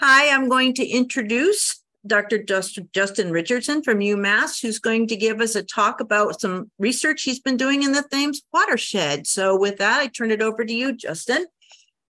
Hi, I'm going to introduce Dr. Justin Richardson from UMass, who's going to give us a talk about some research he's been doing in the Thames watershed. So with that, I turn it over to you, Justin.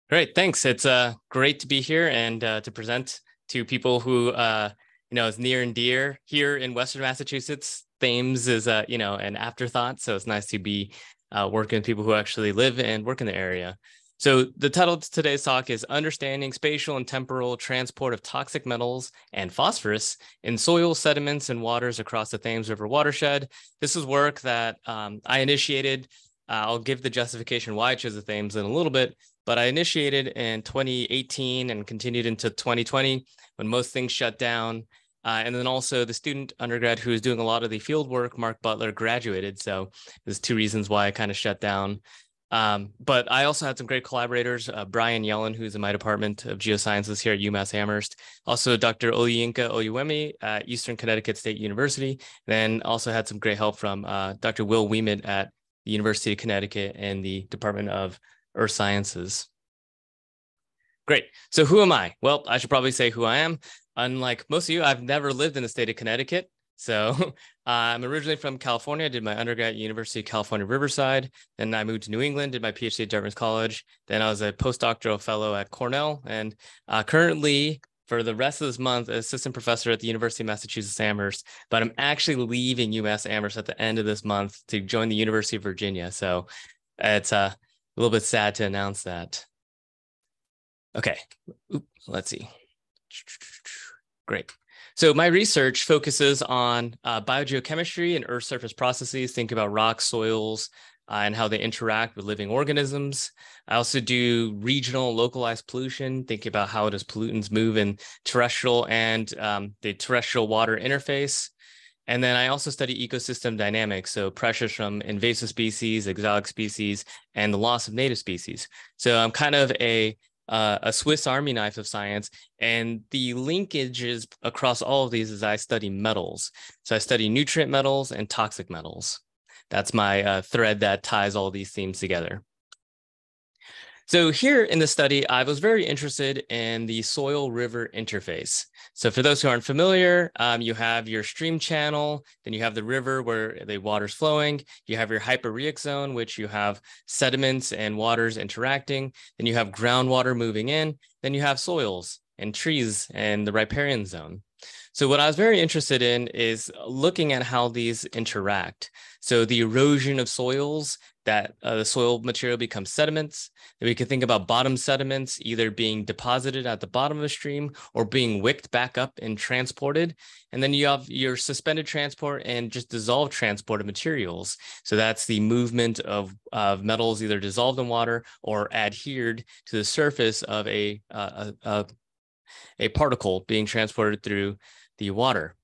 Great, thanks. It's uh, great to be here and uh, to present to people who, uh, you know, is near and dear here in Western Massachusetts. Thames is, uh, you know, an afterthought. So it's nice to be uh, working with people who actually live and work in the area. So the title of today's talk is Understanding Spatial and Temporal Transport of Toxic Metals and Phosphorus in Soil, Sediments, and Waters Across the Thames River Watershed. This is work that um, I initiated. Uh, I'll give the justification why I chose the Thames in a little bit, but I initiated in 2018 and continued into 2020 when most things shut down. Uh, and then also the student undergrad who is doing a lot of the field work, Mark Butler, graduated. So there's two reasons why I kind of shut down. Um, but I also had some great collaborators, uh, Brian Yellen, who's in my department of geosciences here at UMass Amherst, also Dr. Oluyinka Oyewumi at Eastern Connecticut State University, then also had some great help from uh, Dr. Will Ouimet at the University of Connecticut and the Department of Earth Sciences. Great. So who am I? Well, I should probably say who I am. Unlike most of you, I've never lived in the state of Connecticut. So uh, I'm originally from California. I did my undergrad at University of California, Riverside. Then I moved to New England, did my PhD at Dartmouth College. Then I was a postdoctoral fellow at Cornell. And uh, currently, for the rest of this month, assistant professor at the University of Massachusetts Amherst. But I'm actually leaving UMass Amherst at the end of this month to join the University of Virginia. So it's uh, a little bit sad to announce that. Okay, Oop, let's see. Great. So my research focuses on uh, biogeochemistry and earth surface processes. Think about rocks, soils, uh, and how they interact with living organisms. I also do regional localized pollution. Think about how does pollutants move in terrestrial and um, the terrestrial water interface. And then I also study ecosystem dynamics, so pressures from invasive species, exotic species, and the loss of native species. So I'm kind of a uh, a Swiss Army knife of science. And the linkages across all of these is I study metals. So I study nutrient metals and toxic metals. That's my uh, thread that ties all these themes together. So here in the study, I was very interested in the soil river interface. So for those who aren't familiar, um, you have your stream channel, then you have the river where the water's flowing, you have your hyporheic zone, which you have sediments and waters interacting, then you have groundwater moving in, then you have soils and trees and the riparian zone. So what I was very interested in is looking at how these interact. So the erosion of soils that uh, the soil material becomes sediments. Then we can think about bottom sediments either being deposited at the bottom of a stream or being wicked back up and transported. And then you have your suspended transport and just dissolved transport of materials. So that's the movement of, of metals either dissolved in water or adhered to the surface of a, uh, a, a, a particle being transported through the water.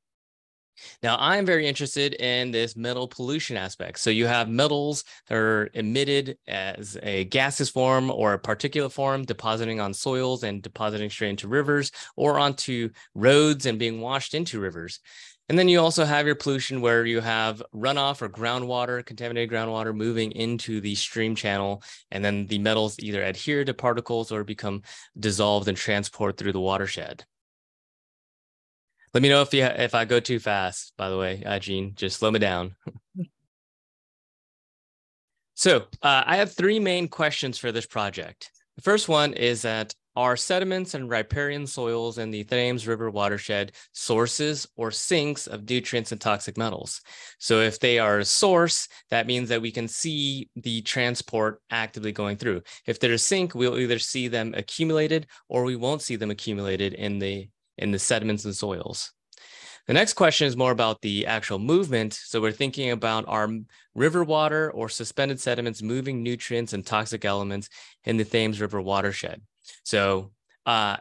Now, I'm very interested in this metal pollution aspect. So you have metals that are emitted as a gaseous form or a particulate form, depositing on soils and depositing straight into rivers or onto roads and being washed into rivers. And then you also have your pollution where you have runoff or groundwater, contaminated groundwater moving into the stream channel. And then the metals either adhere to particles or become dissolved and transport through the watershed. Let me know if you if I go too fast. By the way, uh, Gene, just slow me down. so uh, I have three main questions for this project. The first one is that are sediments and riparian soils in the Thames River watershed sources or sinks of nutrients and toxic metals? So if they are a source, that means that we can see the transport actively going through. If they're a sink, we'll either see them accumulated or we won't see them accumulated in the in the sediments and soils. The next question is more about the actual movement. So we're thinking about our river water or suspended sediments moving nutrients and toxic elements in the Thames River watershed. So uh,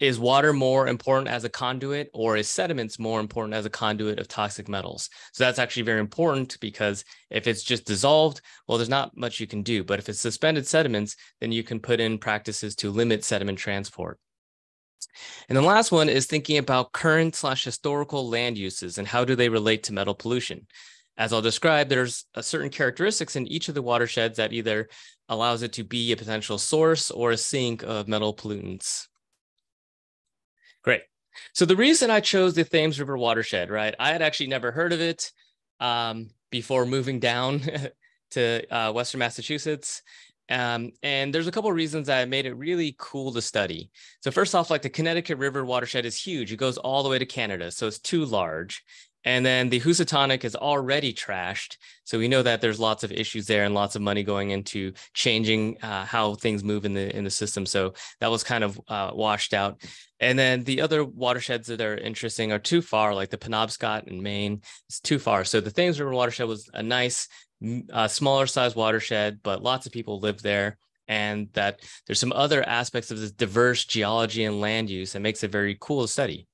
is water more important as a conduit or is sediments more important as a conduit of toxic metals? So that's actually very important because if it's just dissolved, well, there's not much you can do. But if it's suspended sediments, then you can put in practices to limit sediment transport. And the last one is thinking about current slash historical land uses and how do they relate to metal pollution. As I'll describe, there's a certain characteristics in each of the watersheds that either allows it to be a potential source or a sink of metal pollutants. Great. So the reason I chose the Thames River watershed, right? I had actually never heard of it um, before moving down to uh, Western Massachusetts. Um, and there's a couple of reasons that made it really cool to study. So first off, like the Connecticut River watershed is huge. It goes all the way to Canada, so it's too large. And then the Housatonic is already trashed. So we know that there's lots of issues there and lots of money going into changing uh, how things move in the in the system. So that was kind of uh, washed out. And then the other watersheds that are interesting are too far, like the Penobscot in Maine. It's too far. So the Thames River watershed was a nice, uh, smaller size watershed, but lots of people live there and that there's some other aspects of this diverse geology and land use that makes it very cool to study.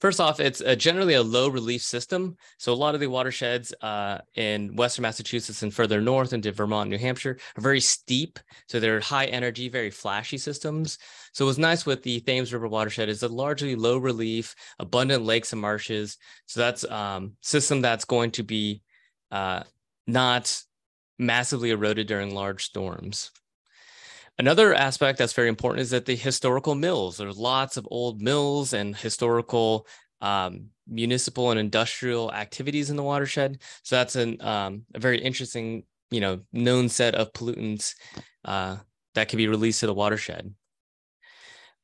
First off, it's a generally a low relief system. So a lot of the watersheds uh, in Western Massachusetts and further north into Vermont, New Hampshire are very steep. So they're high energy, very flashy systems. So what's nice with the Thames River watershed is a largely low relief, abundant lakes and marshes. So that's um, system that's going to be uh, not massively eroded during large storms. Another aspect that's very important is that the historical mills. There's lots of old mills and historical um, municipal and industrial activities in the watershed. So that's an, um, a very interesting, you know, known set of pollutants uh, that can be released to the watershed.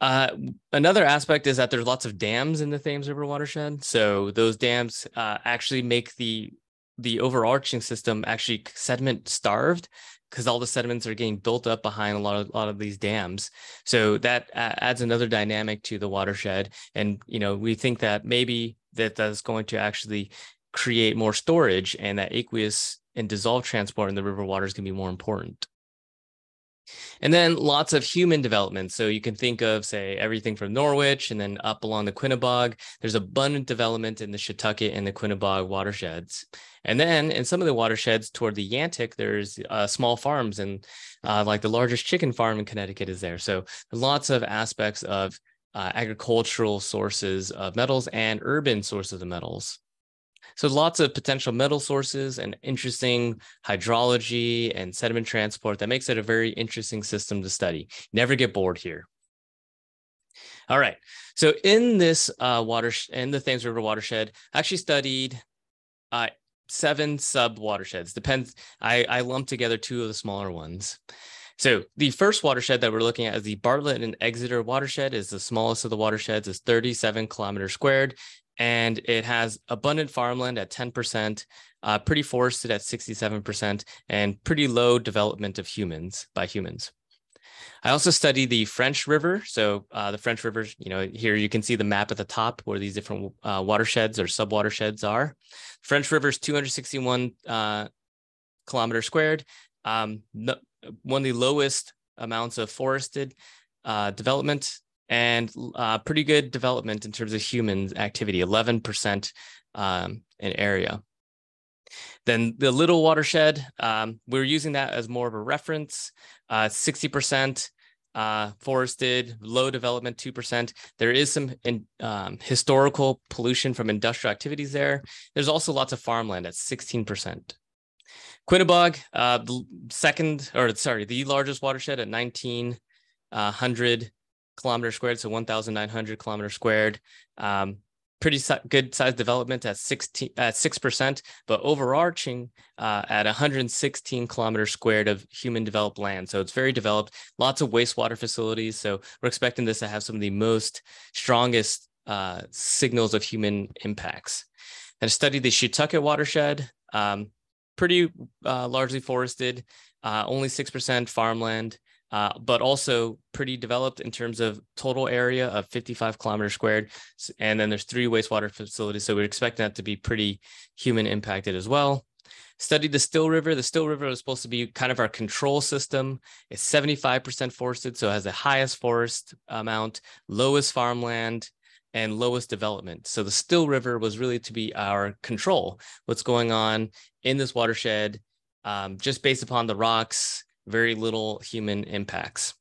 Uh, another aspect is that there's lots of dams in the Thames River watershed. So those dams uh, actually make the the overarching system actually sediment starved because all the sediments are getting built up behind a lot of a lot of these dams. So that adds another dynamic to the watershed, and you know we think that maybe that that's going to actually create more storage, and that aqueous and dissolved transport in the river water is going to be more important. And then lots of human development. So you can think of, say, everything from Norwich and then up along the Quinebaug. There's abundant development in the Shetucket and the Quinebaug watersheds. And then in some of the watersheds toward the Yantic, there's uh, small farms and uh, like the largest chicken farm in Connecticut is there. So lots of aspects of uh, agricultural sources of metals and urban sources of metals. So lots of potential metal sources and interesting hydrology and sediment transport that makes it a very interesting system to study. Never get bored here. All right. So in this uh, in the Thames River watershed, I actually studied uh, seven sub watersheds. Depends. I, I lumped together two of the smaller ones. So the first watershed that we're looking at is the Bartlett and Exeter watershed is the smallest of the watersheds is 37 kilometers squared and it has abundant farmland at 10%, uh, pretty forested at 67%, and pretty low development of humans by humans. I also study the French River. So uh, the French River, you know, here you can see the map at the top where these different uh, watersheds or sub watersheds are. French River is 261 uh, kilometers squared. Um, no, one of the lowest amounts of forested uh, development and uh, pretty good development in terms of human activity, 11% um, in area. Then the little watershed, um, we're using that as more of a reference, uh, 60% uh, forested, low development, 2%. There is some in, um, historical pollution from industrial activities there. There's also lots of farmland at 16%. Quinebaug, uh, the second, or sorry, the largest watershed at 1900 kilometers squared, so 1,900 kilometers squared. Um, pretty good size development at 16 at 6%, but overarching uh, at 116 kilometers squared of human developed land. So it's very developed, lots of wastewater facilities. So we're expecting this to have some of the most strongest uh, signals of human impacts. And studied the Shetucket watershed, um, pretty uh, largely forested, uh, only 6% farmland uh, but also pretty developed in terms of total area of 55 kilometers squared. And then there's three wastewater facilities. So we're expecting that to be pretty human impacted as well. Studied the Still River. The Still River is supposed to be kind of our control system. It's 75% forested, so it has the highest forest amount, lowest farmland, and lowest development. So the Still River was really to be our control, what's going on in this watershed, um, just based upon the rocks very little human impacts.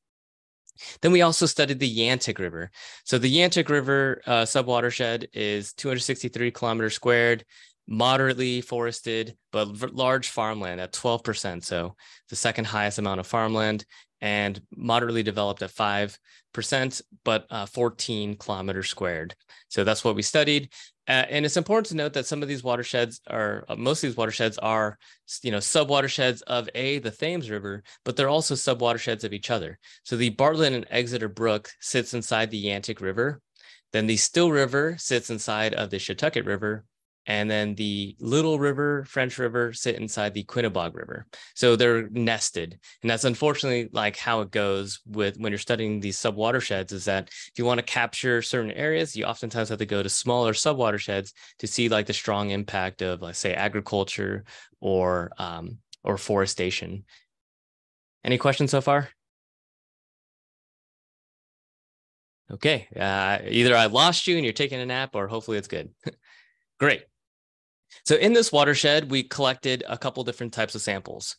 Then we also studied the Yantic River. So the Yantic River uh, subwatershed is 263 kilometers squared, moderately forested, but large farmland at 12%. So the second highest amount of farmland. and moderately developed at 5%, but uh, 14 kilometers squared. So that's what we studied. Uh, and it's important to note that some of these watersheds are, uh, most of these watersheds are, you know, sub-watersheds of A, the Thames River, but they're also sub-watersheds of each other. So the Bartlett and Exeter Brook sits inside the Yantic River. Then the Still River sits inside of the Shetucket River, and then the Little River, French River sit inside the Quinebaug River. So they're nested. And that's unfortunately like how it goes with when you're studying these subwatersheds is that if you want to capture certain areas, you oftentimes have to go to smaller subwatersheds to see like the strong impact of let's say agriculture or um, or forestation. Any questions so far? Okay, uh, either I lost you and you're taking a nap or hopefully it's good. Great. So in this watershed, we collected a couple different types of samples.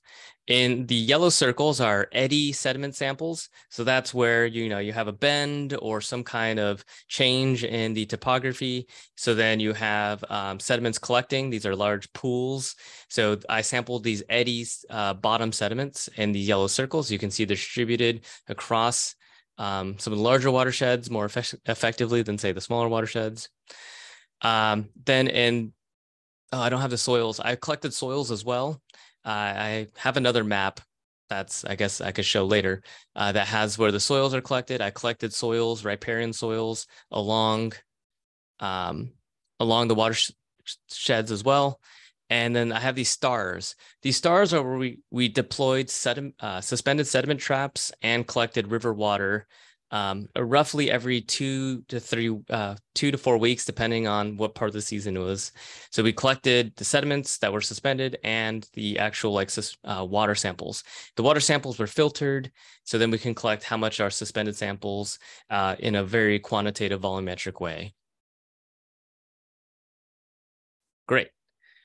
In the yellow circles are eddy sediment samples. So that's where you know you have a bend or some kind of change in the topography. So then you have um, sediments collecting. These are large pools. So I sampled these eddies uh, bottom sediments in the yellow circles. You can see distributed across um, some of the larger watersheds more effect- effectively than say the smaller watersheds. Um, then in oh, I don't have the soils. I collected soils as well. Uh, I have another map that's I guess I could show later uh, that has where the soils are collected. I collected soils, riparian soils along um, along the watersheds as well. And then I have these stars. These stars are where we we deployed sediment, uh, suspended sediment traps and collected river water um, roughly every two to three, uh, two to four weeks, depending on what part of the season it was. So we collected the sediments that were suspended and the actual like uh, water samples. The water samples were filtered, so then we can collect how much are suspended samples uh, in a very quantitative volumetric way. Great.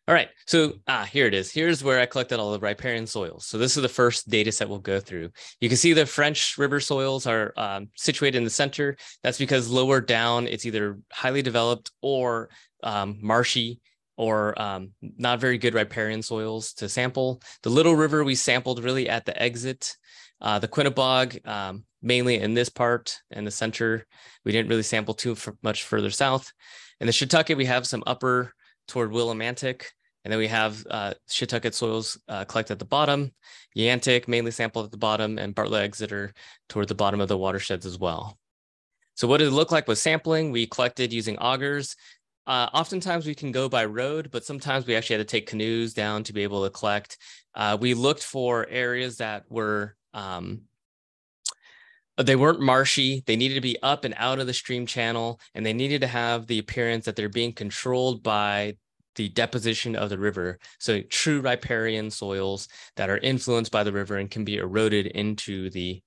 All right, so ah, here it is. Here's where I collected all the riparian soils. So this is the first data set we'll go through. You can see the French river soils are um, situated in the center. That's because lower down, it's either highly developed or um, marshy or um, not very good riparian soils to sample. The Little River we sampled really at the exit. Uh, the Quinebaug, um, mainly in this part and the center. We didn't really sample too much further south. In the Shetucket, we have some upper toward Willimantic. And then we have uh, soils uh, collected at the bottom, Yantic mainly sampled at the bottom, and Bartlett Exeter toward the bottom of the watersheds as well. So what did it look like with sampling? We collected using augers. Uh, oftentimes we can go by road, but sometimes we actually had to take canoes down to be able to collect. Uh, we looked for areas that were um, they weren't marshy. They needed to be up and out of the stream channel, and they needed to have the appearance that they're being controlled by the deposition of the river. So true riparian soils that are influenced by the river and can be eroded into the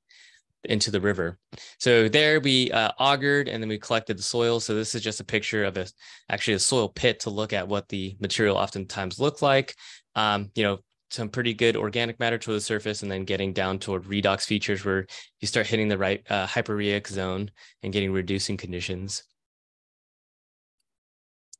into the river. So there we uh, augured and then we collected the soil. So this is just a picture of a actually a soil pit to look at what the material oftentimes look like. Um, you know, some pretty good organic matter to the surface and then getting down toward redox features where you start hitting the right uh, hyporheic zone and getting reducing conditions.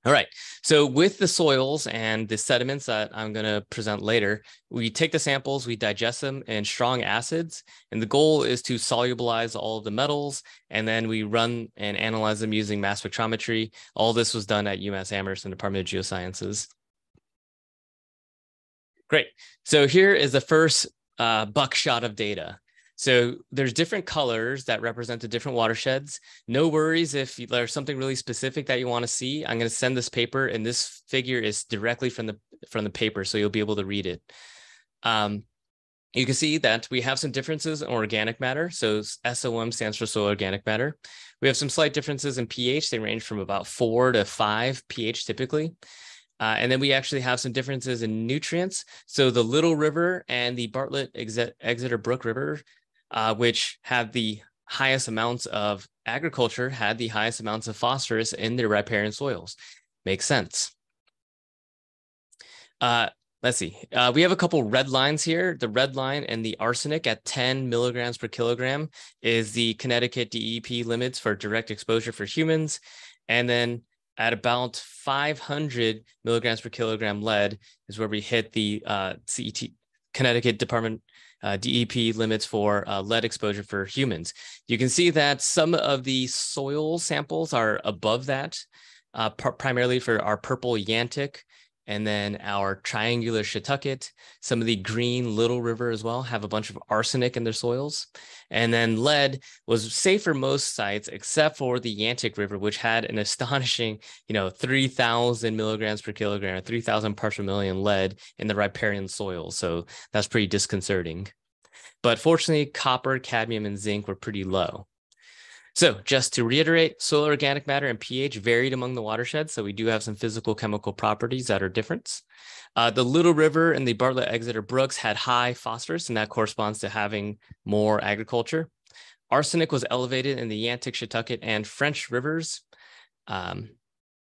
All right. So with the soils and the sediments that I'm going to present later, we take the samples, we digest them in strong acids, and the goal is to solubilize all of the metals, and then we run and analyze them using mass spectrometry. All this was done at UMass Amherst and Department of Geosciences. Great. So here is the first uh, buckshot of data. So there's different colors that represent the different watersheds. No worries if there's something really specific that you want to see. I'm going to send this paper, and this figure is directly from the from the paper, so you'll be able to read it. Um, you can see that we have some differences in organic matter. So SOM stands for soil organic matter. We have some slight differences in pH. They range from about four to five pH typically. Uh, and then we actually have some differences in nutrients. So the Little River and the Bartlett Exeter Brook River uh, which had the highest amounts of agriculture, had the highest amounts of phosphorus in their riparian soils. Makes sense. Uh, let's see. Uh, we have a couple red lines here. The red line and the arsenic at 10 milligrams per kilogram is the Connecticut DEP limits for direct exposure for humans. And then at about 500 milligrams per kilogram lead is where we hit the uh, CET, Connecticut Department uh, DEP limits for uh, lead exposure for humans. You can see that some of the soil samples are above that, uh, primarily for our purple Yantic and then our triangular Shetucket, some of the green Little River as well have a bunch of arsenic in their soils. And then lead was safe for most sites except for the Yantic River, which had an astonishing, you know, 3,000 milligrams per kilogram, 3,000 parts per million lead in the riparian soil. So that's pretty disconcerting. But fortunately, copper, cadmium, and zinc were pretty low. So just to reiterate, soil organic matter and pH varied among the watersheds. So we do have some physical chemical properties that are different. Uh, the Little River and the Bartlett Exeter Brooks had high phosphorus, and that corresponds to having more agriculture. Arsenic was elevated in the Yantic, Shetucket, and French rivers. Um,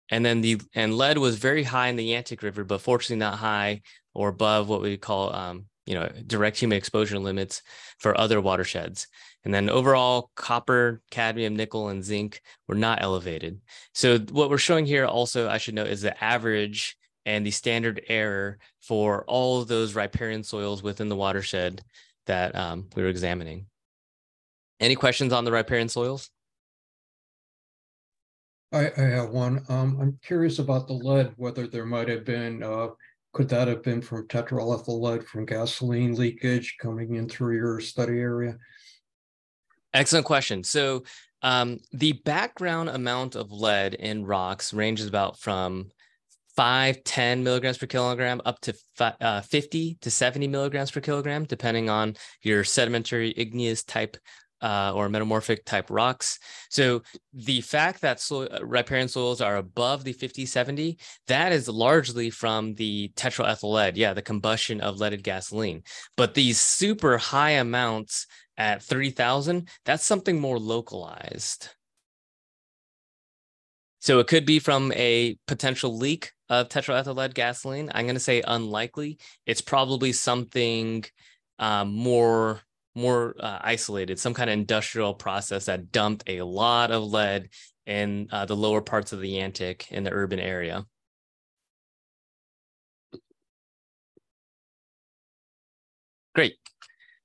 and then the and lead was very high in the Yantic River, but fortunately not high or above what we call um, you know direct human exposure limits for other watersheds. And then overall, copper, cadmium, nickel, and zinc were not elevated. So what we're showing here also, I should note, is the average and the standard error for all of those riparian soils within the watershed that um, we were examining. Any questions on the riparian soils? I, I have one. Um, I'm curious about the lead, whether there might have been, uh, could that have been from tetraethyl lead from gasoline leakage coming in through your study area? Excellent question. So um, the background amount of lead in rocks ranges about from 5, 10 milligrams per kilogram up to uh, 50 to 70 milligrams per kilogram, depending on your sedimentary igneous type uh, or metamorphic type rocks. So the fact that soil, uh, riparian soils are above the 50, 70, that is largely from the tetraethyl lead. Yeah, the combustion of leaded gasoline. But these super high amounts at 3000, that's something more localized. So it could be from a potential leak of tetraethyl lead gasoline. I'm going to say unlikely. It's probably something um, more more uh, isolated, some kind of industrial process that dumped a lot of lead in uh, the lower parts of the Yantic in the urban area. Great.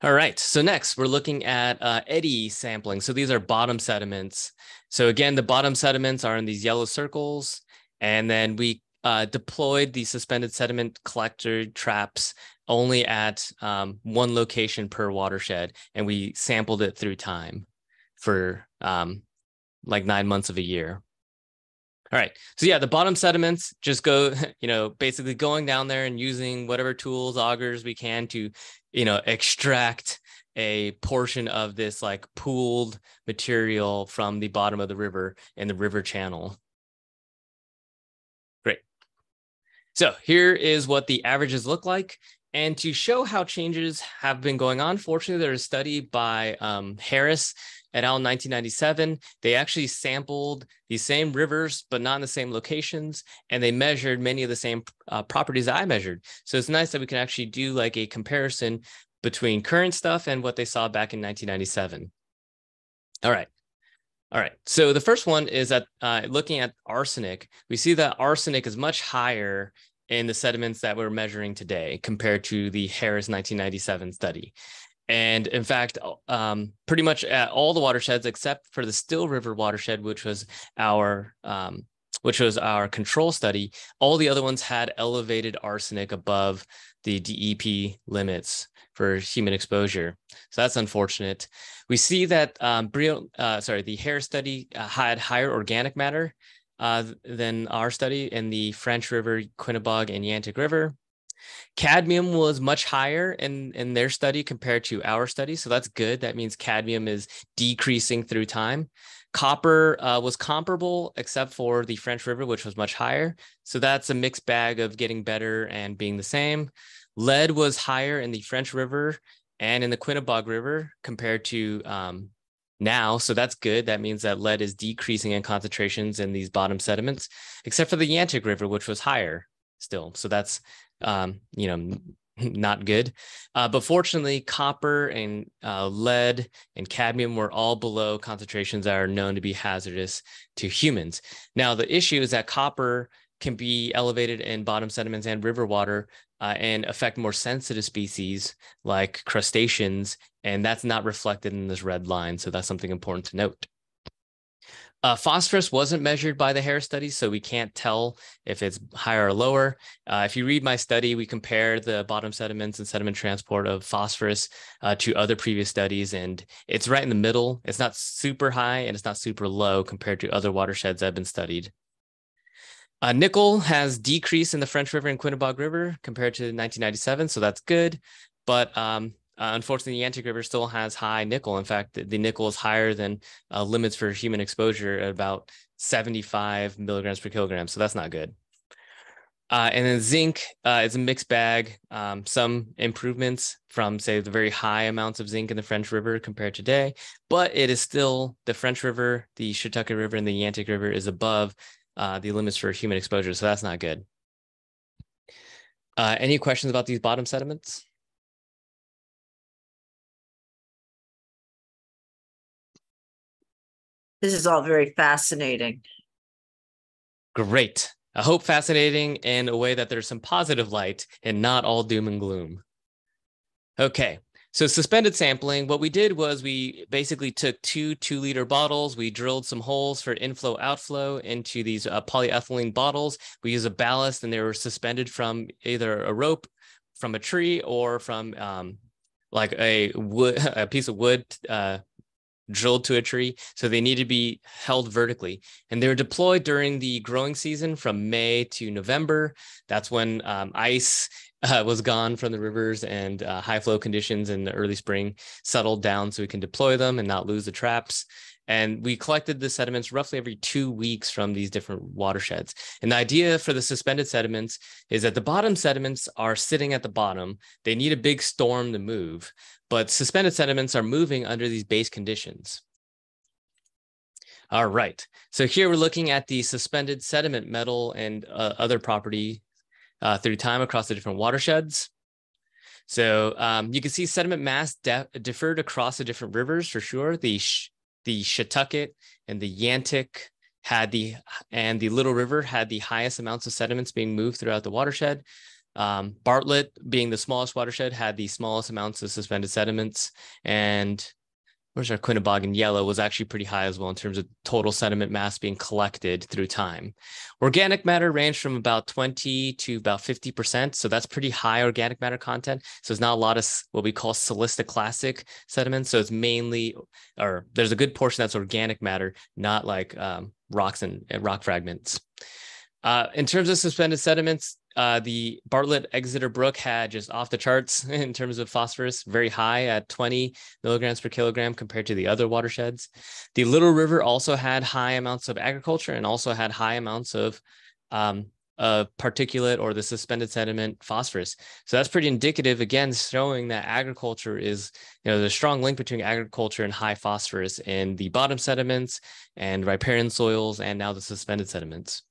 All right. So next, we're looking at uh, eddy sampling. So these are bottom sediments. So again, the bottom sediments are in these yellow circles, and then we uh, deployed the suspended sediment collector traps only at um, one location per watershed, and we sampled it through time for um, like nine months of a year. All right. So yeah, the bottom sediments just go, you know, basically going down there and using whatever tools, augers we can to, you know, extract a portion of this like pooled material from the bottom of the river in the river channel. Great. So here is what the averages look like. And to show how changes have been going on, fortunately, there's a study by um, Harris et al. 1997. They actually sampled the same rivers, but not in the same locations, and they measured many of the same uh, properties I measured. So it's nice that we can actually do like a comparison between current stuff and what they saw back in 1997. All right. All right. So the first one is that uh, looking at arsenic, we see that arsenic is much higher in the sediments that we're measuring today compared to the Harris 1997 study. And in fact, um, pretty much at all the watersheds except for the Still River watershed, which was our um, which was our control study, all the other ones had elevated arsenic above the DEP limits for human exposure. So that's unfortunate. We see that um, Brio, uh, sorry, the Harris study uh, had higher organic matter uh, than our study in the French River, Quinebaug, and Yantic River. Cadmium was much higher in, in their study compared to our study. So that's good. That means cadmium is decreasing through time. Copper uh, was comparable, except for the French River, which was much higher. So that's a mixed bag of getting better and being the same. Lead was higher in the French River and in the Quinebaug River compared to um, now. So that's good. That means that lead is decreasing in concentrations in these bottom sediments, except for the Yantic River, which was higher still. So that's um, you know, not good. Uh, but fortunately, copper and uh, lead and cadmium were all below concentrations that are known to be hazardous to humans. Now, the issue is that copper can be elevated in bottom sediments and river water uh, and affect more sensitive species like crustaceans. And that's not reflected in this red line. So that's something important to note. Uh, phosphorus wasn't measured by the Harris study, so we can't tell if it's higher or lower. Uh, if you read my study, we compare the bottom sediments and sediment transport of phosphorus uh, to other previous studies, and it's right in the middle. It's not super high and it's not super low compared to other watersheds that have been studied. Uh, nickel has decreased in the French River and Quinebaug River compared to 1997, so that's good. But um, uh, unfortunately, the Yantic River still has high nickel. In fact, the, the nickel is higher than uh, limits for human exposure at about 75 milligrams per kilogram. So that's not good. Uh, and then zinc uh, is a mixed bag. Um, some improvements from, say, the very high amounts of zinc in the French River compared to today, but it is still the French River, the Shetucket River, and the Yantic River is above uh, the limits for human exposure. So that's not good. Uh, any questions about these bottom sediments? This is all very fascinating. Great. I hope fascinating in a way that there's some positive light and not all doom and gloom. Okay, so suspended sampling, what we did was we basically took two two liter bottles. We drilled some holes for inflow outflow into these uh, polyethylene bottles. We use a ballast and they were suspended from either a rope from a tree or from um, like a wood, a piece of wood uh, drilled to a tree. So they need to be held vertically. And they were deployed during the growing season from May to November. That's when um, ice uh, was gone from the rivers and uh, high flow conditions in the early spring settled down so we can deploy them and not lose the traps. And we collected the sediments roughly every two weeks from these different watersheds. And the idea for the suspended sediments is that the bottom sediments are sitting at the bottom. They need a big storm to move, but suspended sediments are moving under these base conditions. All right. So here we're looking at the suspended sediment metal and uh, other property uh, through time across the different watersheds. So um, you can see sediment mass differed across the different rivers for sure. The the Shetucket and the Yantic had the and the Little River had the highest amounts of sediments being moved throughout the watershed. Um, Bartlett, being the smallest watershed, had the smallest amounts of suspended sediments, and where's our in yellow was actually pretty high as well in terms of total sediment mass being collected through time. Organic matter ranged from about 20 to about 50%. So that's pretty high organic matter content. So it's not a lot of what we call silicic sediments. So it's mainly, or there's a good portion that's organic matter, not like um, rocks and, and rock fragments. Uh, in terms of suspended sediments, uh, the Bartlett Exeter Brook had just off the charts in terms of phosphorus, very high at 20 milligrams per kilogram compared to the other watersheds. The Little River also had high amounts of agriculture and also had high amounts of um, uh, particulate or the suspended sediment phosphorus. So that's pretty indicative, again, showing that agriculture is, you know, there's a strong link between agriculture and high phosphorus in the bottom sediments and riparian soils and now the suspended sediments.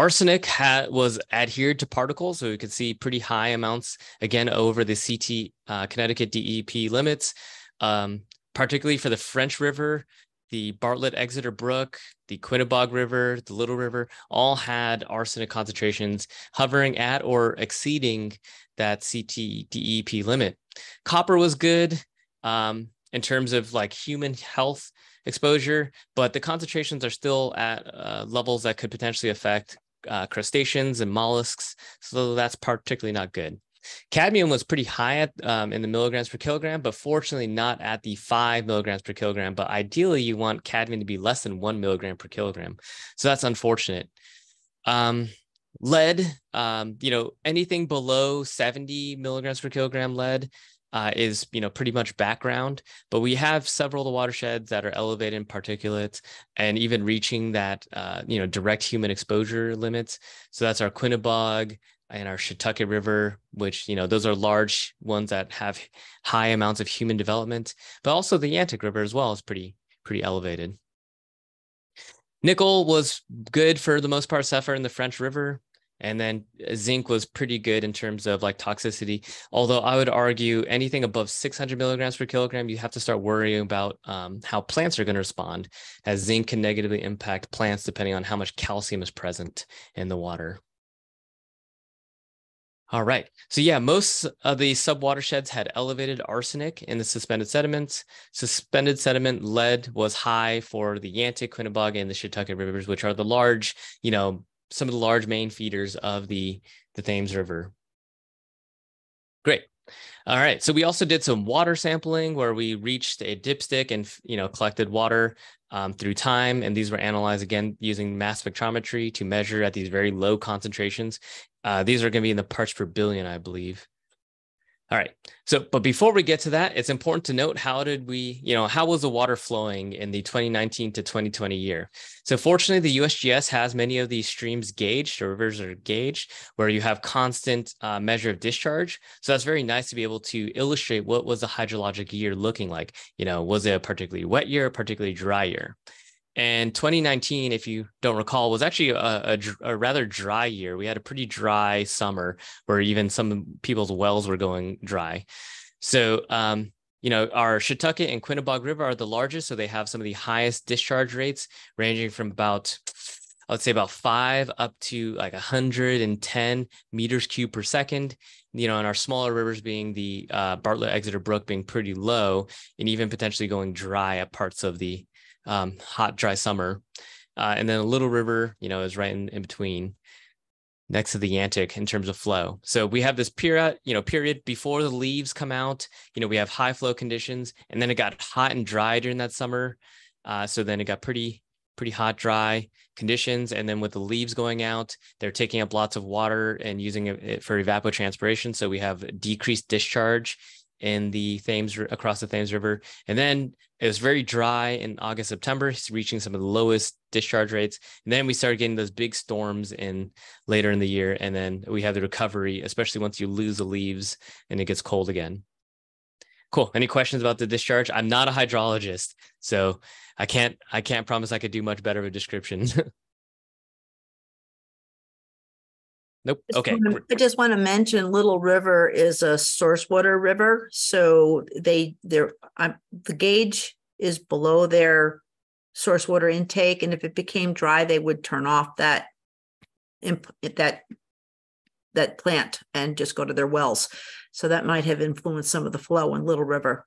Arsenic had, was adhered to particles, so we could see pretty high amounts again over the CT uh, Connecticut DEP limits, um, particularly for the French River, the Bartlett Exeter Brook, the Quinebaug River, the Little River, all had arsenic concentrations hovering at or exceeding that CT DEP limit. Copper was good um, in terms of like human health exposure, but the concentrations are still at uh, levels that could potentially affect uh, crustaceans and mollusks. So that's particularly not good. Cadmium was pretty high at, um, in the milligrams per kilogram, but fortunately not at the five milligrams per kilogram. But ideally, you want cadmium to be less than one milligram per kilogram. So that's unfortunate. Um, lead, um, you know, anything below 70 milligrams per kilogram lead uh, is you know pretty much background, but we have several of the watersheds that are elevated in particulates and even reaching that uh, you know direct human exposure limits. So that's our Quinebaug and our Shetucket River, which you know those are large ones that have high amounts of human development, but also the Yantic River as well is pretty pretty elevated. Nickel was good for the most part, suffer in the French River And then uh, zinc was pretty good in terms of like toxicity. Although I would argue anything above 600 milligrams per kilogram, you have to start worrying about um, how plants are going to respond, as zinc can negatively impact plants depending on how much calcium is present in the water. All right. So yeah, most of the subwatersheds had elevated arsenic in the suspended sediments. Suspended sediment lead was high for the Yantic, Quinebaug, and the Shetucket rivers, which are the large, you know, some of the large main feeders of the, the Thames River. Great. All right. So we also did some water sampling where we reached a dipstick and you know collected water um, through time, and these were analyzed again using mass spectrometry to measure at these very low concentrations. Uh, these are going to be in the parts per billion, I believe. All right. So, but before we get to that, it's important to note how did we, you know, how was the water flowing in the 2019 to 2020 year? So, fortunately, the USGS has many of these streams gauged or rivers are gauged where you have constant uh, measure of discharge. So, that's very nice to be able to illustrate what was the hydrologic year looking like. You know, was it a particularly wet year, a particularly dry year? And 2019, if you don't recall, was actually a, a, a, rather dry year. We had a pretty dry summer where even some people's wells were going dry. So, um, you know, our Shetucket and Quinebaug River are the largest. So they have some of the highest discharge rates, ranging from about, I would say about five up to like 110 meters cube per second. You know, and our smaller rivers being the uh, Bartlett Exeter Brook being pretty low and even potentially going dry at parts of the um, hot, dry summer. Uh, and then a Little River, you know, is right in, in between next to the Yantic in terms of flow. So we have this period, you know, period before the leaves come out, you know, we have high flow conditions and then it got hot and dry during that summer. Uh, so then it got pretty, pretty hot, dry conditions. And then with the leaves going out, they're taking up lots of water and using it for evapotranspiration. So we have decreased discharge in the Thames across the Thames River. And then it was very dry in August, September, reaching some of the lowest discharge rates. And then we started getting those big storms in later in the year. And then we have the recovery, especially once you lose the leaves and it gets cold again. Cool. Any questions about the discharge? I'm not a hydrologist, so I can't I can't promise I could do much better of a description. Nope. Just Okay. I just want to mention Little River is a source water river, so they, they're, um, the gauge is below their source water intake, and if it became dry, they would turn off that imp, that that plant and just go to their wells. So that might have influenced some of the flow in Little River.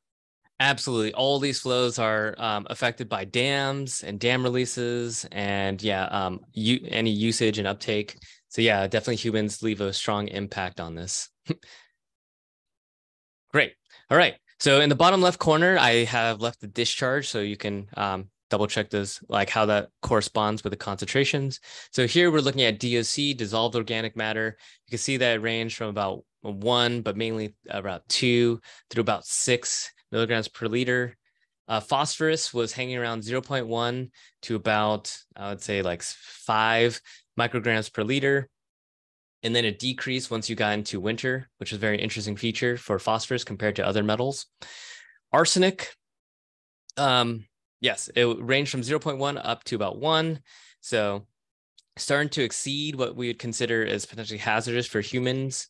Absolutely. All these flows are um, affected by dams and dam releases and yeah, um, you, any usage and uptake. So yeah, definitely humans leave a strong impact on this. Great. All right. So in the bottom left corner, I have left the discharge so you can um, double check this, like how that corresponds with the concentrations. So here we're looking at DOC, dissolved organic matter. You can see that it ranged from about one, but mainly about two through about six milligrams per liter. Uh, phosphorus was hanging around 0.1 to about, I would say, like five micrograms per liter. And then it decreased once you got into winter, which is a very interesting feature for phosphorus compared to other metals. Arsenic, um, yes, it ranged from 0.1 up to about one. So starting to exceed what we would consider as potentially hazardous for humans.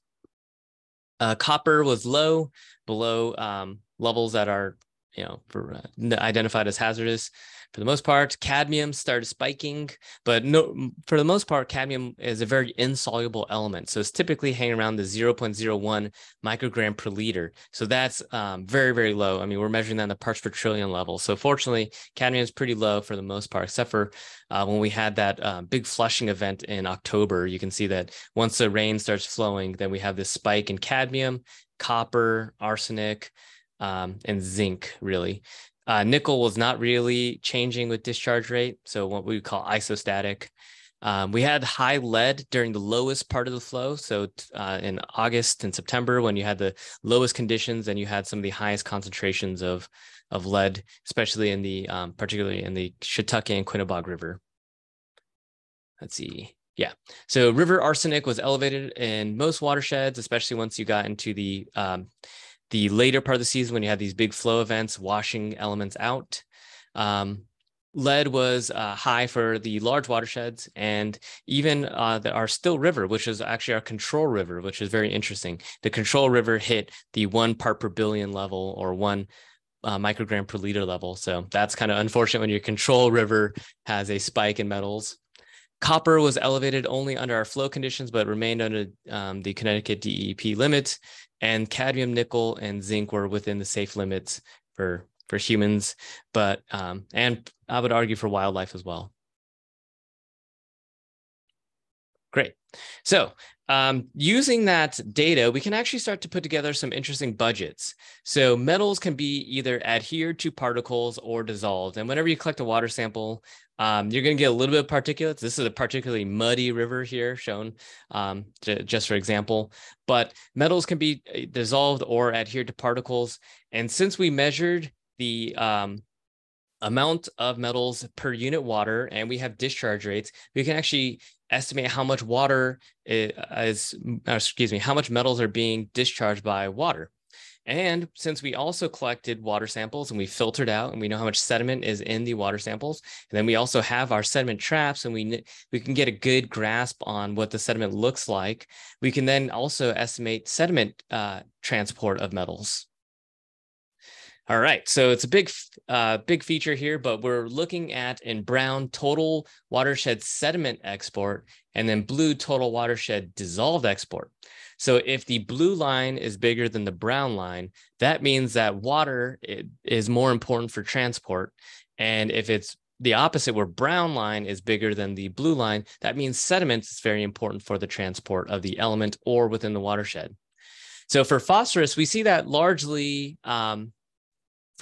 Uh, copper was low, below um, levels that are, you know, for, uh, identified as hazardous for the most part. Cadmium started spiking, but no, for the most part, cadmium is a very insoluble element. So it's typically hanging around the 0.01 microgram per liter. So that's um, very, very low. I mean, we're measuring that in the parts per trillion level. So fortunately, cadmium is pretty low for the most part, except for uh, when we had that uh, big flushing event in October. You can see that once the rain starts flowing, then we have this spike in cadmium, copper, arsenic, um, and zinc, really. Uh, nickel was not really changing with discharge rate, so what we call isostatic. Um, we had high lead during the lowest part of the flow. So uh, in August and September, when you had the lowest conditions, and you had some of the highest concentrations of of lead, especially in the um, particularly in the Shetucket and Quinebaug River. Let's see. Yeah. So river arsenic was elevated in most watersheds, especially once you got into the um, the later part of the season when you had these big flow events washing elements out. Um, lead was uh, high for the large watersheds and even uh, the, our Still River, which is actually our control river, which is very interesting. The control river hit the one part per billion level or one uh, microgram per liter level. So that's kind of unfortunate when your control river has a spike in metals. Copper was elevated only under our flow conditions, but remained under um, the Connecticut DEP limits. And cadmium, nickel, and zinc were within the safe limits for for humans, but um, and I would argue for wildlife as well. Great. So um, using that data, we can actually start to put together some interesting budgets. So metals can be either adhered to particles or dissolved. And whenever you collect a water sample, um, you're going to get a little bit of particulates. This is a particularly muddy river here shown um, to, just for example, but metals can be uh, dissolved or adhered to particles. And since we measured the um, amount of metals per unit water and we have discharge rates, we can actually estimate how much water is, excuse me, how much metals are being discharged by water. And since we also collected water samples and we filtered out and we know how much sediment is in the water samples, and then we also have our sediment traps and we, we can get a good grasp on what the sediment looks like, we can then also estimate sediment uh, transport of metals. All right, so it's a big, uh, big feature here, but we're looking at in brown total watershed sediment export and then blue total watershed dissolved export. So if the blue line is bigger than the brown line, that means that water is more important for transport. And if it's the opposite, where brown line is bigger than the blue line, that means sediment is very important for the transport of the element or within the watershed. So for phosphorus, we see that largely um,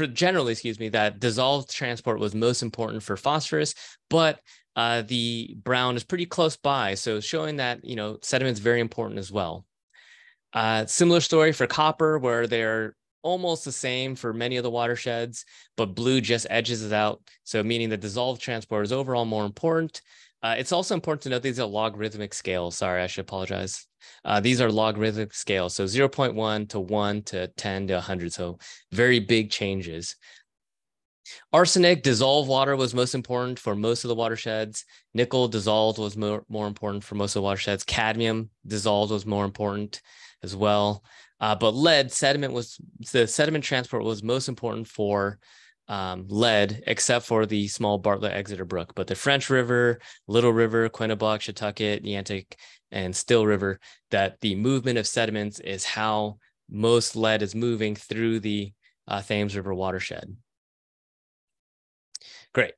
for generally, excuse me, that dissolved transport was most important for phosphorus, but uh, the brown is pretty close by. So showing that, you know, sediment is very important as well. Uh, similar story for copper, where they're almost the same for many of the watersheds, but blue just edges it out. So meaning the dissolved transport is overall more important. Uh, it's also important to note these are logarithmic scales. Sorry, I should apologize. Uh, these are logarithmic scales, so 0.1 to 1 to 10 to 100, so very big changes. Arsenic dissolved water was most important for most of the watersheds. Nickel dissolved was more, more important for most of the watersheds. Cadmium dissolved was more important as well. Uh, but lead sediment was the sediment transport was most important for um, lead, except for the small Bartlett Exeter Brook. But the French River, Little River, Quinebaug, Shetucket, Yantic, and Still River, that the movement of sediments is how most lead is moving through the uh, Thames River watershed. Great.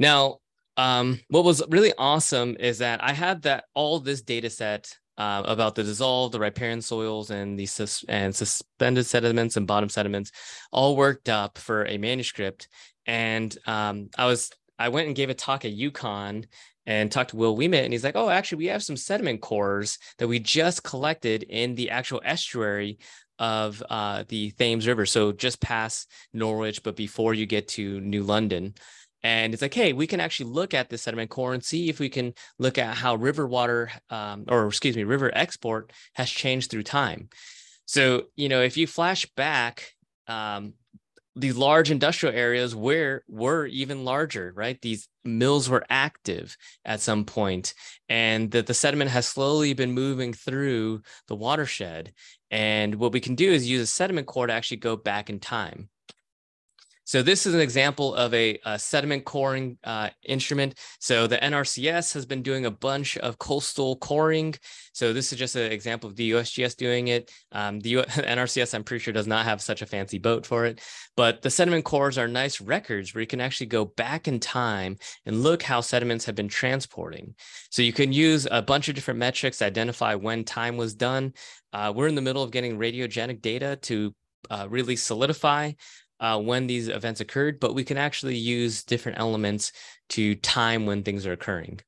Now, um, what was really awesome is that I had that all this data set uh, about the dissolved, the riparian soils, and the sus- and suspended sediments and bottom sediments, all worked up for a manuscript. And um, I was I went and gave a talk at UConn and talked to Will Ouimet, and he's like, "Oh, actually, we have some sediment cores that we just collected in the actual estuary of uh, the Thames River, so just past Norwich, but before you get to New London." And it's like, hey, we can actually look at the sediment core and see if we can look at how river water, um, or excuse me, river export has changed through time. So, you know, if you flash back, um, these large industrial areas where were even larger, right? These mills were active at some point, and that the sediment has slowly been moving through the watershed. And what we can do is use a sediment core to actually go back in time. So this is an example of a, a sediment coring uh, instrument. So the NRCS has been doing a bunch of coastal coring. So this is just an example of the USGS doing it. Um, the NRCS, I'm pretty sure, does not have such a fancy boat for it. But the sediment cores are nice records where you can actually go back in time and look how sediments have been transporting. So you can use a bunch of different metrics to identify when time was done. Uh, we're in the middle of getting radiogenic data to uh, really solidify uh, when these events occurred, but we can actually use different elements to time when things are occurring.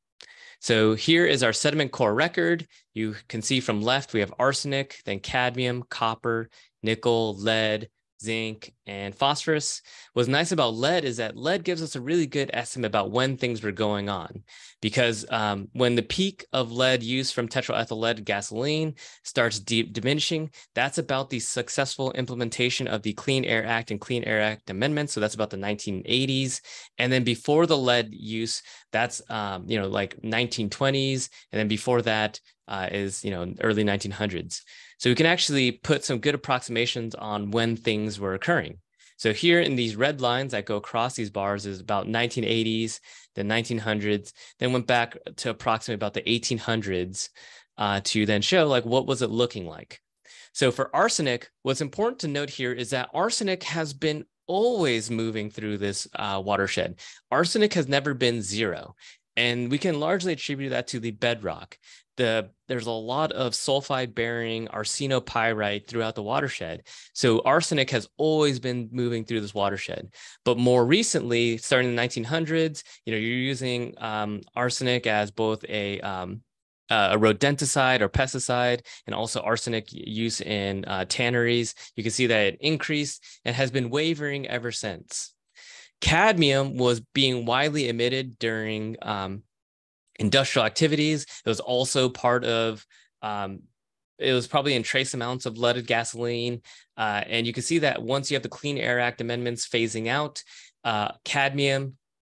So here is our sediment core record. You can see from left, we have arsenic, then cadmium, copper, nickel, lead, zinc, and phosphorus. What's nice about lead is that lead gives us a really good estimate about when things were going on. Because um, when the peak of lead use from tetraethyl lead gasoline starts de- diminishing, that's about the successful implementation of the Clean Air Act and Clean Air Act amendments. So that's about the 1980s. And then before the lead use, that's um, you know like 1920s, and then before that uh, is you know early 1900s. So we can actually put some good approximations on when things were occurring. So here in these red lines that go across these bars is about 1980s, the 1900s, then went back to approximately about the 1800s uh, to then show like what was it looking like. So for arsenic, what's important to note here is that arsenic has been always moving through this uh, watershed. Arsenic has never been zero. And we can largely attribute that to the bedrock the there's a lot of sulfide bearing arsenopyrite throughout the watershed. So arsenic has always been moving through this watershed. But more recently, starting in the 1900s, you know, you're using um, arsenic as both a um, uh, a rodenticide or pesticide, and also arsenic use in uh, tanneries. You can see that it increased and has been wavering ever since. Cadmium was being widely emitted during um, industrial activities. It was also part of, um, it was probably in trace amounts of leaded gasoline. Uh, and you can see that once you have the Clean Air Act amendments phasing out, uh, cadmium,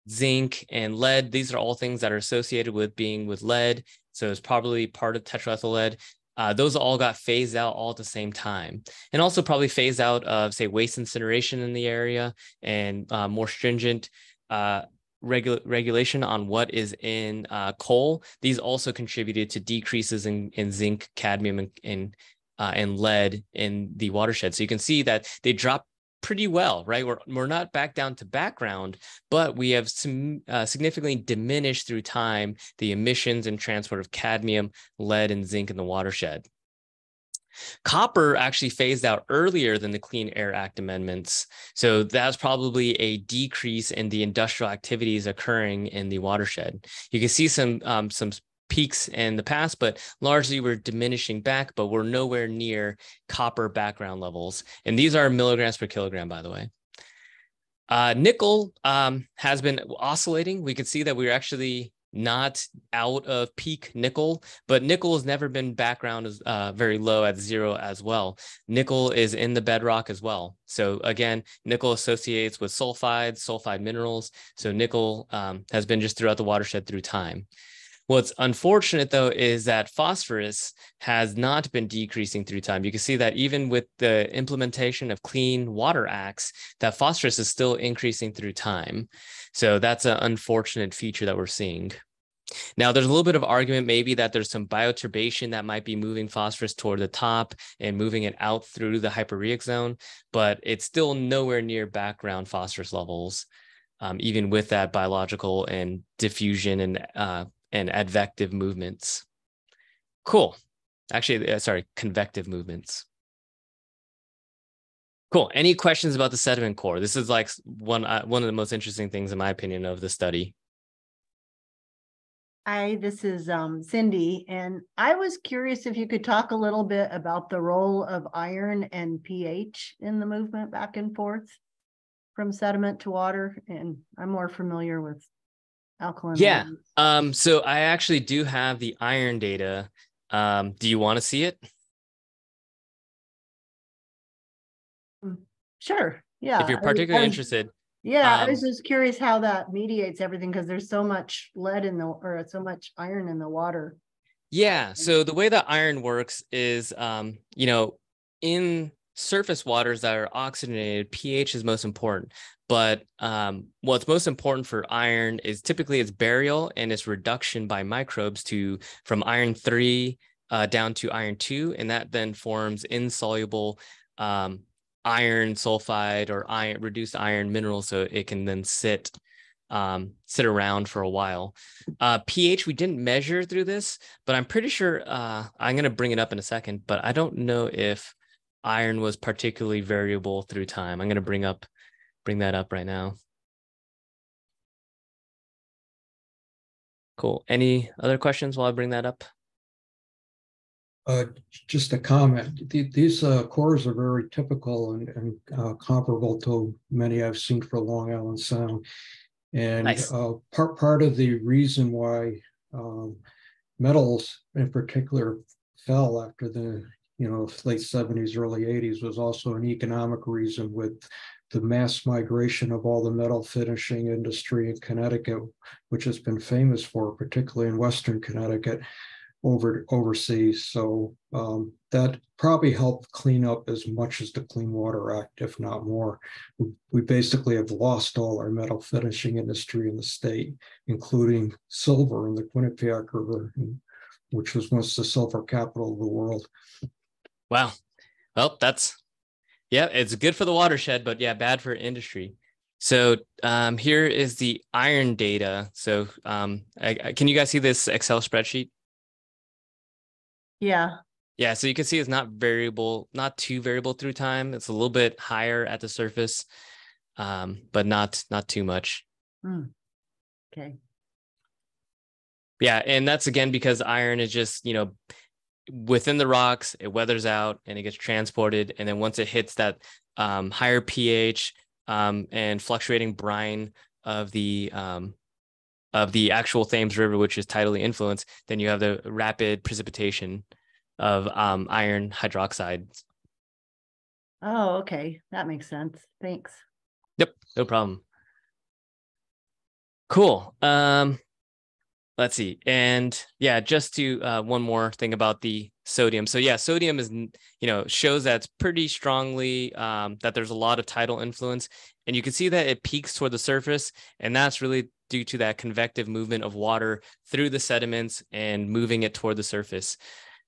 zinc, and lead, these are all things that are associated with being with lead. So it's probably part of tetraethyl lead. Uh, those all got phased out all at the same time and also probably phased out of say waste incineration in the area and uh, more stringent uh, regu- regulation on what is in uh, coal, these also contributed to decreases in, in zinc, cadmium, and, and, uh, and lead in the watershed. So you can see that they drop pretty well, right? We're, we're not back down to background, but we have some uh, significantly diminished through time the emissions and transport of cadmium, lead, and zinc in the watershed. Copper actually phased out earlier than the Clean Air Act amendments. So that's probably a decrease in the industrial activities occurring in the watershed. You can see some um, some peaks in the past, but largely we're diminishing back, but we're nowhere near copper background levels. And these are milligrams per kilogram, by the way. Uh, nickel um, has been oscillating. We could see that we're actually not out of peak nickel, but nickel has never been background as uh, very low at zero as well. Nickel is in the bedrock as well. So again, nickel associates with sulfides, sulfide minerals. So nickel um, has been just throughout the watershed through time. What's unfortunate though is that phosphorus has not been decreasing through time. You can see that even with the implementation of clean water acts, that phosphorus is still increasing through time. So that's an unfortunate feature that we're seeing. Now, there's a little bit of argument maybe that there's some bioturbation that might be moving phosphorus toward the top and moving it out through the hyporheic zone, but it's still nowhere near background phosphorus levels, um, even with that biological and diffusion and uh, and advective movements. Cool. Actually, uh, sorry, convective movements. Cool. Any questions about the sediment core? This is like one uh, one of the most interesting things, in my opinion, of the study. Hi, this is um, Cindy, and I was curious if you could talk a little bit about the role of iron and pH in the movement back and forth from sediment to water. And I'm more familiar with alkaline. Yeah. Um, so I actually do have the iron data. Um, do you want to see it? Mm, sure. Yeah. If you're particularly interested. Yeah, um, I was just curious how that mediates everything because there's so much lead in the or so much iron in the water. Yeah. So the way that iron works is, um, you know, in surface waters that are oxygenated, pH is most important. But um, what's most important for iron is typically its burial and its reduction by microbes to from iron three uh, down to iron two, and that then forms insoluble um, iron sulfide or iron reduced iron mineral, so it can then sit um, sit around for a while. Uh, pH we didn't measure through this, but I'm pretty sure uh, I'm going to bring it up in a second. But I don't know if iron was particularly variable through time. I'm going to bring up bring that up right now. Cool. Any other questions while I bring that up? Uh, just a comment. These uh, cores are very typical and, and uh, comparable to many I've seen for Long Island Sound. And Nice. uh, part, part of the reason why um, metals in particular fell after the, you know, late seventies, early eighties was also an economic reason with the mass migration of all the metal finishing industry in Connecticut, which has been famous for, particularly in Western Connecticut over overseas. So um, that probably helped clean up as much as the Clean Water Act, if not more. We, we basically have lost all our metal finishing industry in the state, including silver in the Quinnipiac River, which was once the silver capital of the world. Wow. Well, that's yeah, it's good for the watershed, but yeah, bad for industry. So um, here is the iron data. So um, I, I- can you guys see this Excel spreadsheet? Yeah, Yeah, so you can see it's not variable, not too variable through time. It's a little bit higher at the surface, um, but not not too much. okay. Yeah, and that's again because iron is just, you know, within the rocks, it weathers out and it gets transported. And then once it hits that um, higher pH um, and fluctuating brine of the um, of the actual Thames River, which is tidally influenced, then you have the rapid precipitation of um, iron hydroxide. Oh, okay, that makes sense. Thanks. Yep, no problem. Cool. Um, let's see. And yeah, just to uh, one more thing about the sodium. So yeah, sodium is you know shows that it's pretty strongly um, that there's a lot of tidal influence, and you can see that it peaks toward the surface, and that's really due to that convective movement of water through the sediments and moving it toward the surface.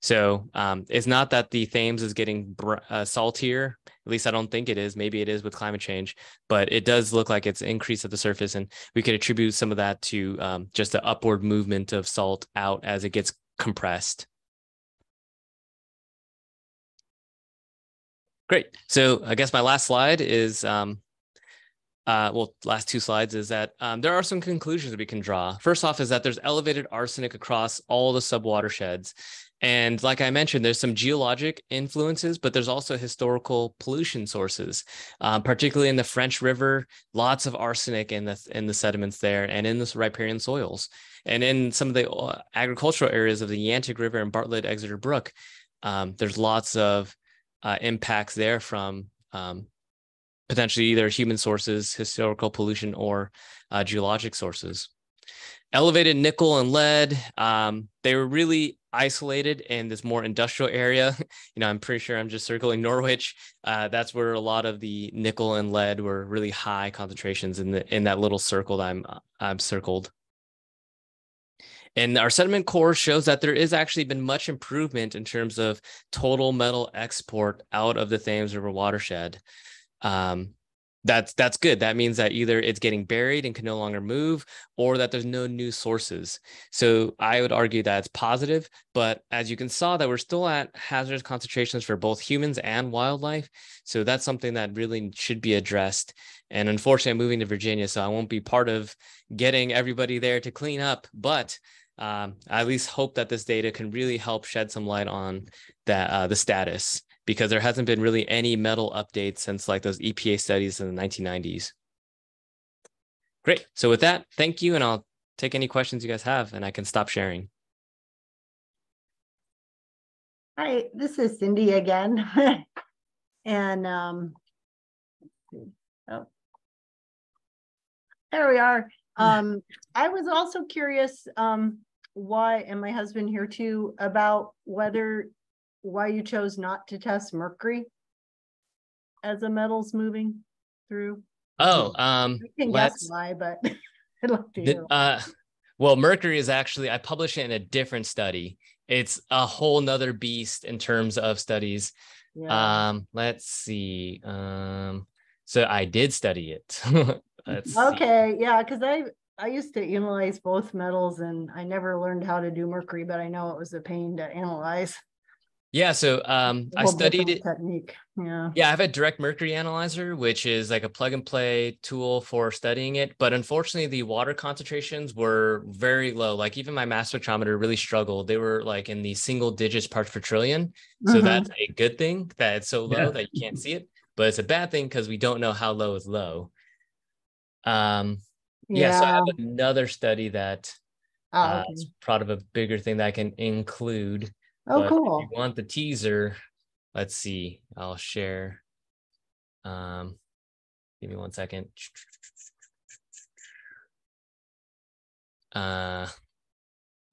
So um, it's not that the Thames is getting br- uh, saltier. At least I don't think it is. Maybe it is with climate change, but it does look like it's increased at the surface, and we could attribute some of that to um, just the upward movement of salt out as it gets compressed. Great. So I guess my last slide is, um, uh, well, last two slides is that um, there are some conclusions we can draw. First off, is that there's elevated arsenic across all the subwatersheds. And like I mentioned, there's some geologic influences, but there's also historical pollution sources, um, particularly in the French River. Lots of arsenic in the in the sediments there, and in the riparian soils, and in some of the uh, agricultural areas of the Yantic River and Bartlett Exeter Brook. Um, there's lots of uh, impacts there from um, potentially either human sources, historical pollution, or uh, geologic sources elevated nickel and lead. Um, they were really isolated in this more industrial area. You know, I'm pretty sure I'm just circling Norwich. Uh, that's where a lot of the nickel and lead were really high concentrations in the in that little circle that I'm I'm circled. And our sediment core shows that there is actually been much improvement in terms of total metal export out of the Thames River watershed. Um, that's that's good. That means that either it's getting buried and can no longer move, or that there's no new sources. So I would argue that it's positive. But as you can saw, that we're still at hazardous concentrations for both humans and wildlife. So that's something that really should be addressed. And unfortunately, I'm moving to Virginia, so I won't be part of getting everybody there to clean up. But um, I at least hope that this data can really help shed some light on that uh, the status because there hasn't been really any metal updates since like those EPA studies in the 1990s. Great. So with that, thank you, and I'll take any questions you guys have, and I can stop sharing. Hi, this is Cindy again. And um. Oh. There we are. Um, I was also curious, um, why, and my husband here too, about whether, why you chose not to test mercury as a metals moving through. Oh, um, We can guess why, but I'd love to hear. uh, well, mercury is actually I published it in a different study. It's a whole nother beast in terms of studies. Yeah. Um, let's see. Um, so I did study it. Let's see. Okay, yeah, because I, I used to analyze both metals and I never learned how to do mercury, but I know it was a pain to analyze. Yeah, so um, I studied it. Technique, yeah. Yeah, I have a direct mercury analyzer, which is like a plug and play tool for studying it. But unfortunately, the water concentrations were very low. Like even my mass spectrometer really struggled. They were like in the single digits parts per trillion. So Mhm. that's a good thing that it's so low Yeah. that you can't see it. But it's a bad thing because we don't know how low is low. Um, yeah, so I have another study that Oh, uh, okay. is part of a bigger thing that I can include. Oh, But cool. If you want the teaser, let's see. I'll share. Um, give me one second. Uh,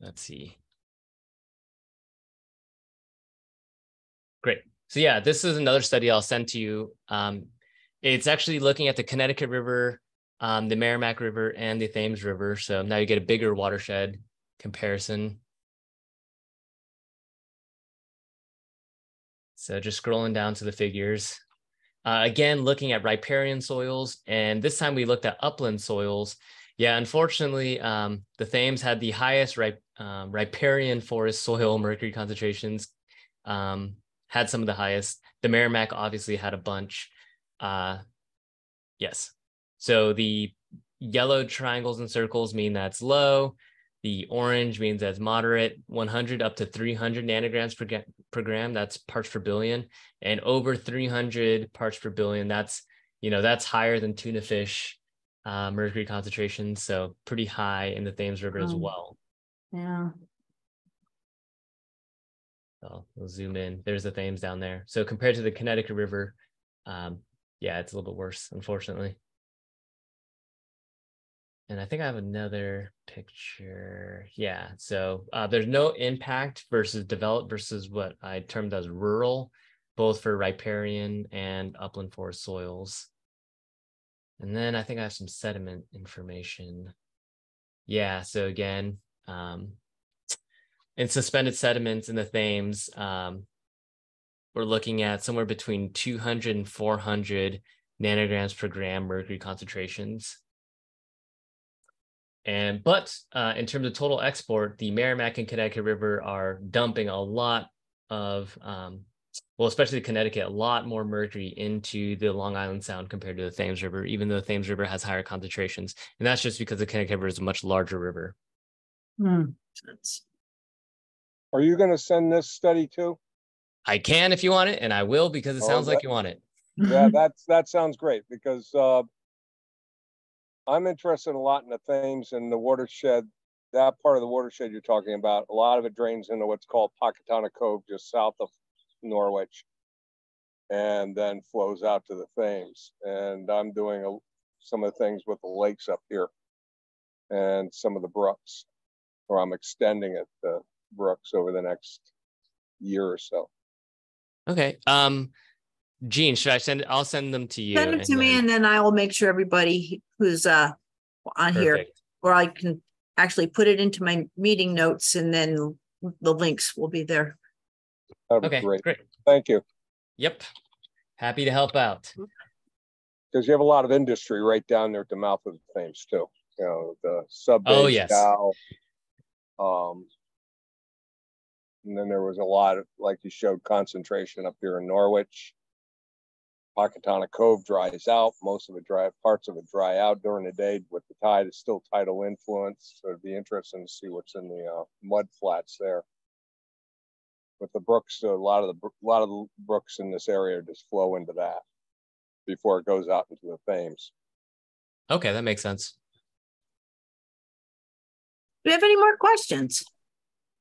let's see. Great. So yeah, this is another study I'll send to you. Um, it's actually looking at the Connecticut River, um, the Merrimack River, and the Thames River. So now you get a bigger watershed comparison. So just scrolling down to the figures. Uh, again, looking at riparian soils, and this time we looked at upland soils. Yeah, unfortunately, um, the Thames had the highest rip, um, riparian forest soil mercury concentrations, um, had some of the highest. The Merrimack obviously had a bunch. Uh, yes. So the yellow triangles and circles mean that's low. The orange means that's moderate, 100 up to 300 nanograms per, ga- per gram. That's parts per billion, and over 300 parts per billion. That's you know that's higher than tuna fish uh, mercury concentration. So pretty high in the Thames River as well. Yeah. So we'll zoom in. There's the Thames down there. So compared to the Connecticut River, um, yeah, it's a little bit worse, unfortunately. And I think I have another picture. Yeah. So uh, there's no impact versus developed versus what I termed as rural, both for riparian and upland forest soils. And then I think I have some sediment information. Yeah. So again, um, in suspended sediments in the Thames, um, we're looking at somewhere between 200 and 400 nanograms per gram mercury concentrations. And but uh, in terms of total export, the Merrimack and Connecticut River are dumping a lot of, um, well, especially Connecticut, a lot more mercury into the Long Island Sound compared to the Thames River, even though the Thames River has higher concentrations. And that's just because the Connecticut River is a much larger river. That's- Are you gonna send this study too? I can if you want it, and I will because it Oh, sounds like you want it. Yeah, that's, that sounds great because, uh, I'm interested a lot in the Thames and the watershed, that part of the watershed you're talking about. A lot of it drains into what's called Poquetanuck Cove, just south of Norwich. And then flows out to the Thames. And I'm doing a, some of the things with the lakes up here. And some of the brooks, or I'm extending it, the brooks over the next year or so. Okay. Um, Gene, should I send? I'll send them to you. Send them and to me and then I will make sure everybody who's uh on here, or I can actually put it into my meeting notes and then the links will be there. That'd be Okay, great. great. Thank you. Yep. Happy to help out. Because you have a lot of industry right down there at the mouth of the Thames too. You know, the sub. Oh, yes. Um. And then there was a lot of, like you showed, concentration up here in Norwich. Poquetanuck Cove dries out, most of it dry, parts of it dry out during the day with the tide, it's still tidal influence. So it'd be interesting to see what's in the uh, mud flats there. With the brooks, a lot of the, br- lot of the brooks in this area just flow into that before it goes out into the Thames. Okay, that makes sense. Do you have any more questions?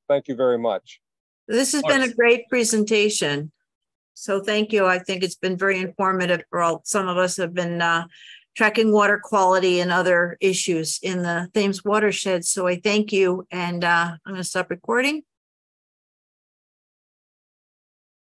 Thank you very much. This has been a great presentation. So thank you. I think it's been very informative for all, some of us have been uh tracking water quality and other issues in the Thames watershed. So I thank you and uh I'm gonna stop recording.